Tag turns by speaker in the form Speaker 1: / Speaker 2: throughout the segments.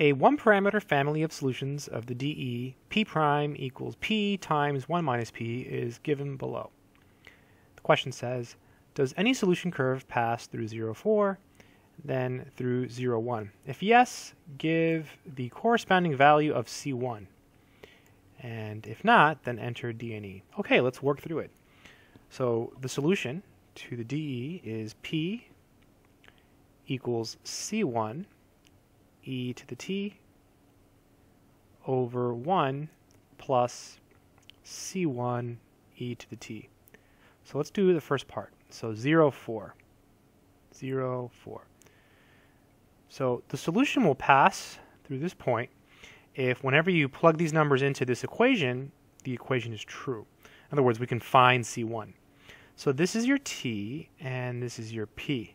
Speaker 1: A one-parameter family of solutions of the DE p prime equals p times 1 minus p is given below. The question says, does any solution curve pass through 0, 4, then through 0, 1? If yes, give the corresponding value of C1. And if not, then enter DNE. Okay, let's work through it. So the solution to the DE is P equals C1 e to the t over 1 plus c1 e to the t. So let's do the first part. So 0, 4. 0, 4. So the solution will pass through this point if whenever you plug these numbers into this equation, the equation is true. In other words, we can find C1. So this is your T and this is your P.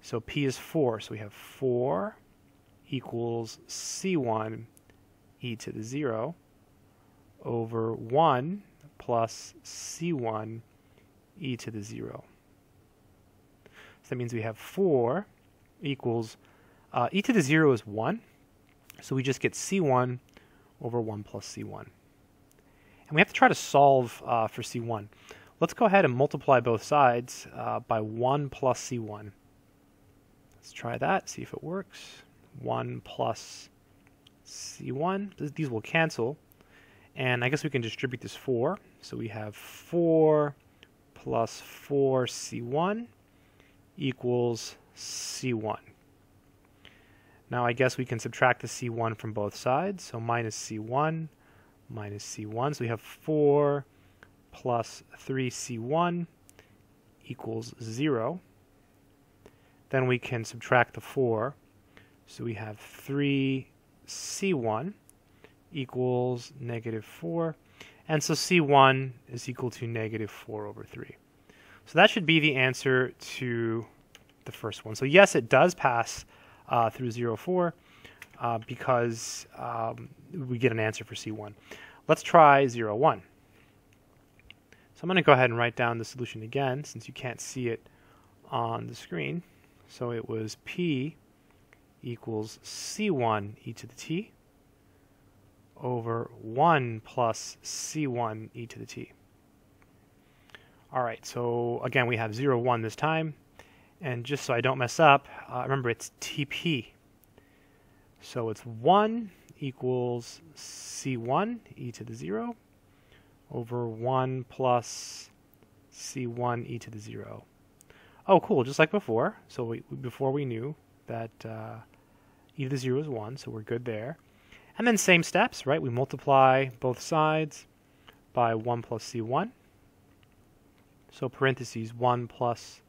Speaker 1: So P is 4. So we have 4 equals C1 e to the 0 over 1 plus C1 e to the 0. So that means we have 4 equals, uh, e to the 0 is 1, so we just get C1 over 1 plus C1. And we have to try to solve uh, for C1. Let's go ahead and multiply both sides uh, by 1 plus C1. Let's try that, see if it works. 1 plus C1. These will cancel. And I guess we can distribute this 4. So we have 4 plus 4C1 equals C1. Now I guess we can subtract the C1 from both sides. So minus C1 minus C1. So we have 4 plus 3C1 equals 0. Then we can subtract the 4 so we have 3c1 equals negative 4. And so c1 is equal to negative 4 over 3. So that should be the answer to the first one. So yes, it does pass uh, through 0, 4 uh, because um, we get an answer for C1. Let's try 0, 1. So I'm going to go ahead and write down the solution again since you can't see it on the screen. So it was P equals c1 e to the t over 1 plus c1 e to the t. All right, so again, we have 0, 1 this time. And just so I don't mess up, uh, remember it's TP. So it's 1 equals C1 e to the 0 over 1 plus C1 e to the 0. Oh, cool, just like before. So we, before we knew that uh, e to the 0 is 1, so we're good there. And then same steps, right? We multiply both sides by 1 plus c1. So parentheses 1 plus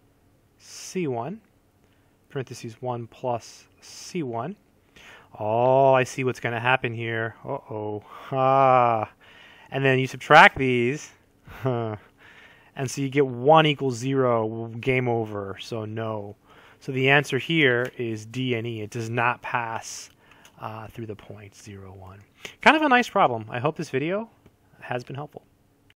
Speaker 1: c1, parentheses 1 plus c1. Oh, I see what's going to happen here. Uh-oh. Ah. And then you subtract these. and so you get 1 equals 0. Game over. So no. So the answer here is D and E. It does not pass uh, through the point 0, 1. Kind of a nice problem. I hope this video has been helpful.